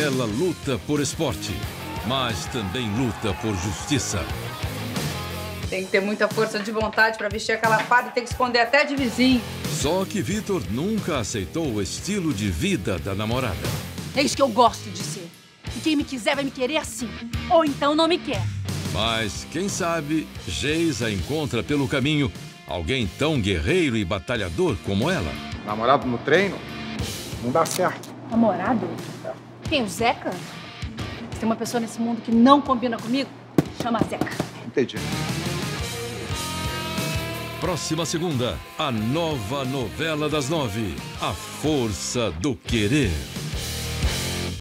Ela luta por esporte, mas também luta por justiça. Tem que ter muita força de vontade para vestir aquela farda e ter que esconder até de vizinho. Só que Vitor nunca aceitou o estilo de vida da namorada. É isso que eu gosto de ser. E quem me quiser vai me querer assim. Ou então não me quer. Mas, quem sabe, Geisa encontra pelo caminho alguém tão guerreiro e batalhador como ela. Namorado no treino? Não dá certo. Namorado? Quem? O Zeca? Se tem uma pessoa nesse mundo que não combina comigo, chama Zeca. Entendi. Próxima segunda, a nova novela das nove, A Força do Querer.